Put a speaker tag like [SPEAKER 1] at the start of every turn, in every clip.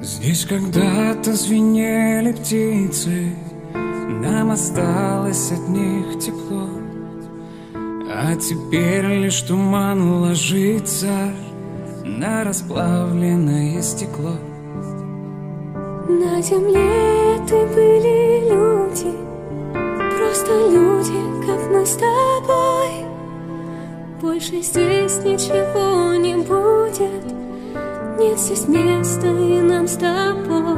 [SPEAKER 1] Здесь когда-то звенели птицы Нам осталось от них тепло. А теперь лишь туман ложится На расплавленное стекло.
[SPEAKER 2] На земле это были люди Просто люди, как мы с тобой. Больше здесь ничего не будет нет здесь места с тобой.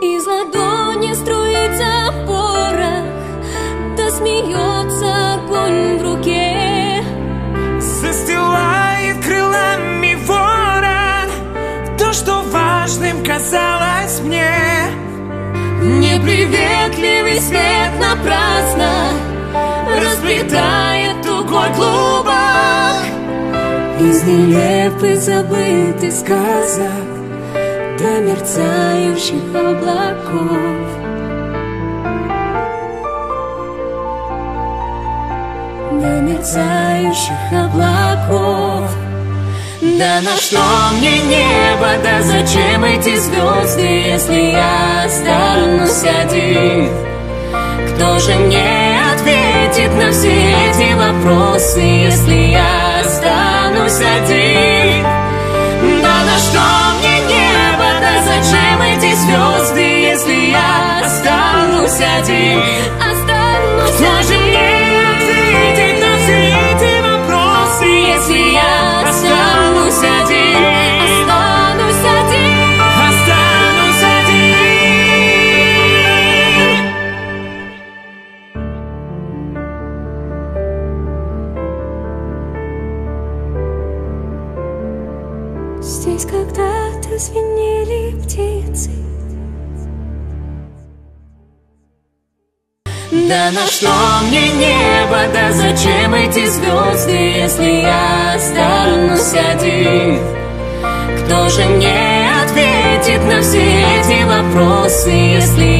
[SPEAKER 2] Из ладони струится порох, да смеется
[SPEAKER 1] казалось мне
[SPEAKER 2] Неприветливый свет напрасно Расплетает тугой клубок. Из нелепых забытых сказок До мерцающих облаков. До мерцающих облаков. Да на что мне небо, да зачем эти один? Кто же мне ответит на все эти вопросы, если я останусь один? Здесь когда-то звенели птицы Да на что мне небо, да зачем эти звезды, если я останусь один? Кто же мне ответит на все эти вопросы, если?